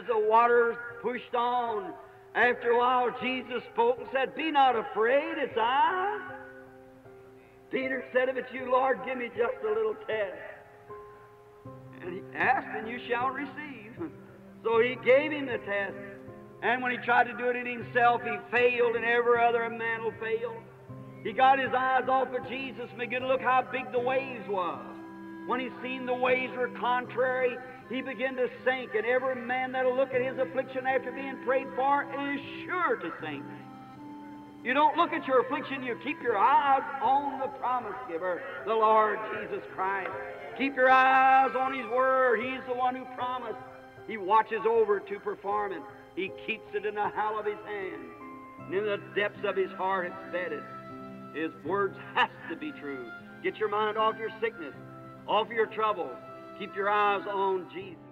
as the waters pushed on, after a while Jesus spoke and said, Be not afraid, it's I. Peter said, If it's you, Lord, give me just a little test. And he asked, and you shall receive. So he gave him the test. And when he tried to do it in himself, he failed, and every other man will fail. He got his eyes off of Jesus and began to look how big the waves was. When he seen the ways were contrary, he began to sink, and every man that'll look at his affliction after being prayed for is sure to sink. You don't look at your affliction, you keep your eyes on the promise giver, the Lord Jesus Christ. Keep your eyes on His Word. He's the one who promised. He watches over to perform it. He keeps it in the hollow of His hand. And in the depths of His heart, it's bedded. His words has to be true. Get your mind off your sickness, off your troubles. Keep your eyes on Jesus.